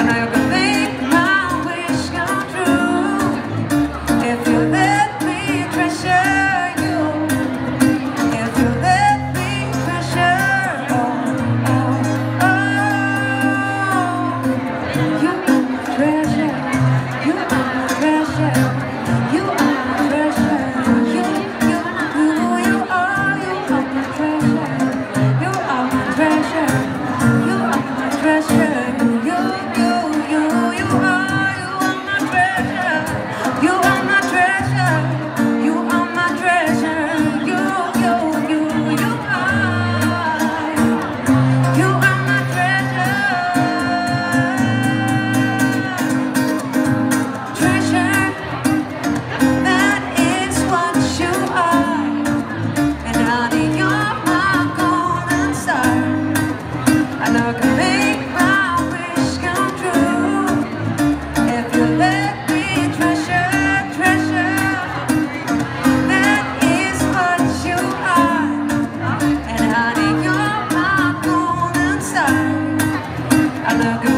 않아요. gonna go.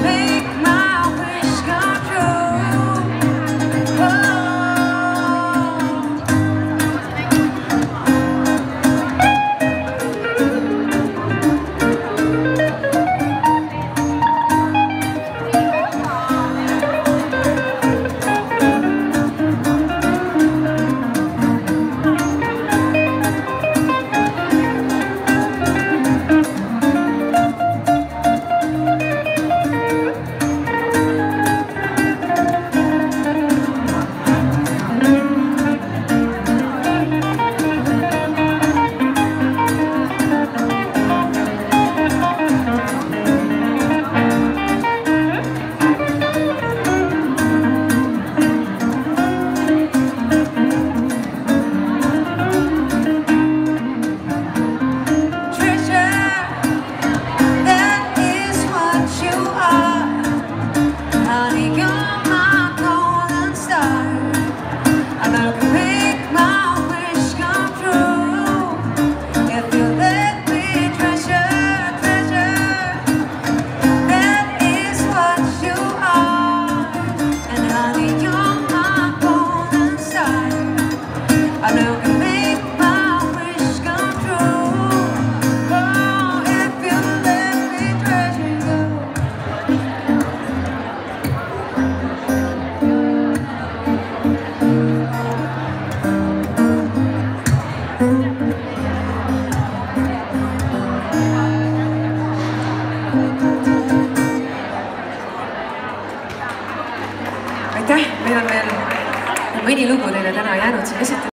aitäh, meil on veel mõni lugu teile täna jäänud siin esitada.